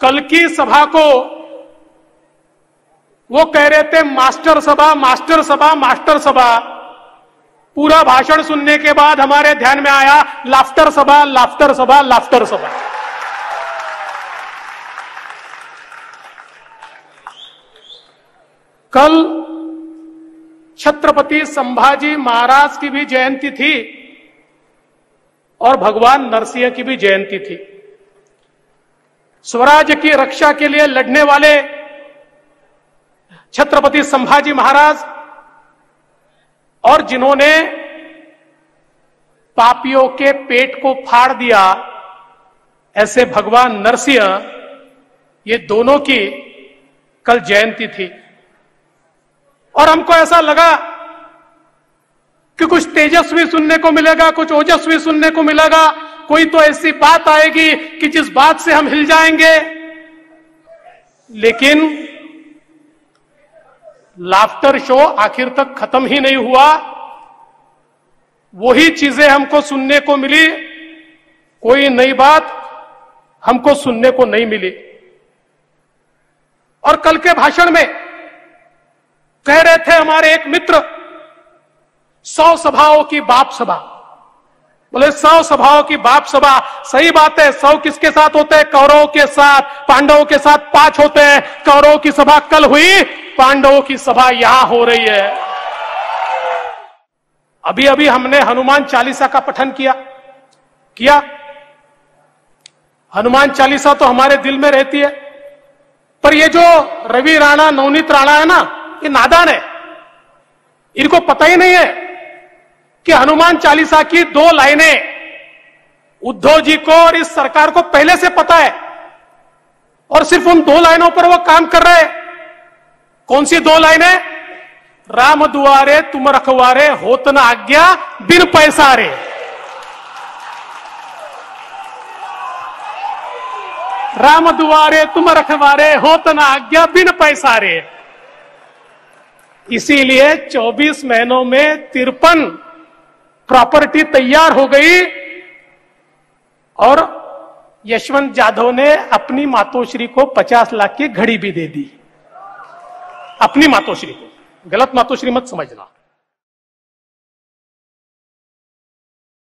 कल की सभा को वो कह रहे थे मास्टर सभा मास्टर सभा मास्टर सभा। पूरा भाषण सुनने के बाद हमारे ध्यान में आया, लाफ्टर सभा लाफ्टर सभा लाफ्टर सभा। कल छत्रपति संभाजी महाराज की भी जयंती थी और भगवान नरसिंह की भी जयंती थी। स्वराज की रक्षा के लिए लड़ने वाले छत्रपति संभाजी महाराज और जिन्होंने पापियों के पेट को फाड़ दिया, ऐसे भगवान नरसिंह, ये दोनों की कल जयंती थी। और हमको ऐसा लगा कि कुछ तेजस्वी सुनने को मिलेगा, कुछ ओजस्वी सुनने को मिलेगा कोई तो ऐसी बात आएगी कि जिस बात से हम हिल जाएँगे। लेकिन लाफ्टर शो आखिर तक खत्म ही नहीं हुआ। वही चीज़ें हमको सुनने को मिली। कोई नई बात हमको सुनने को नहीं मिली। और कल के भाषण में कह रहे थे हमारे एक मित्र, सौ सभाओं की बाप सभा। बोले, सौ सभाओं की बाप सभा, सही बात है, सौ किसके साथ होते हैं? कौरवों के साथ, पांडवों के साथ पाँच होते हैं। कौरवों की सभा कल हुई, पांडवों की सभा यहाँ हो रही है। अभी अभी हमने हनुमान चालीसा का पठन किया। किया? हनुमान चालीसा तो हमारे दिल में रहती है। पर ये जो रवि राणा, नवनीत राणा है ना, ये नादान है। इनको पता ही नहीं है कि हनुमान चालीसा की दो लाइनें उद्धव जी को और इस सरकार को पहले से पता है और सिर्फ़ उन दो लाइनों पर वो काम कर रहे हैं। कौन सी दो लाइनें? राम दुआरे, तुम रखवारे, होत न आज्ञा, बिन पैसा रे। राम दुआरे, तुम रखवारे, होत न आज्ञा, बिन पैसा रे। इसीलिए 24 महीनों में तिरपन प्रॉपर्टी तैयार हो गई और यशवंत जाधव ने अपनी मातोश्री को 50 लाख की घड़ी भी दे दी। अपनी मातोश्री को। गलत मातोश्री मत समझना।